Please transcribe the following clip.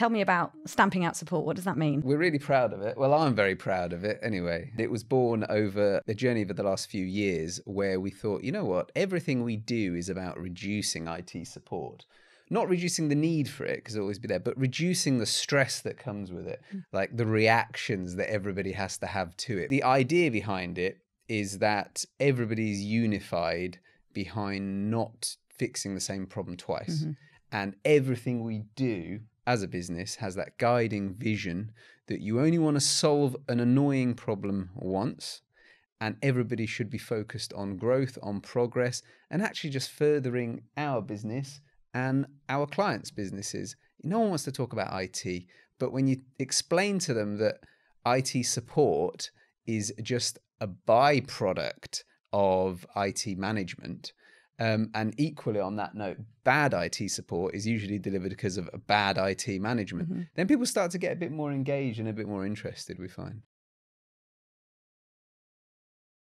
Tell me about stamping out support. What does that mean? We're really proud of it. Well, I'm very proud of it anyway. It was born over the journey of the last few years where we thought, you know what? Everything we do is about reducing IT support. Not reducing the need for it, because it'll always be there, but reducing the stress that comes with it, like the reactions that everybody has to have to it. The idea behind it is that everybody's unified behind not fixing the same problem twice. Mm-hmm. And everything we do as a business has that guiding vision that you only want to solve an annoying problem once. And everybody should be focused on growth, on progress, and actually just furthering our business and our clients' businesses. No one wants to talk about IT, but when you explain to them that IT support is just a byproduct of IT management, um, and equally on that note, bad IT support is usually delivered because of bad IT management. Then people start to get a bit more engaged and a bit more interested, we find.